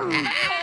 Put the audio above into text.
あ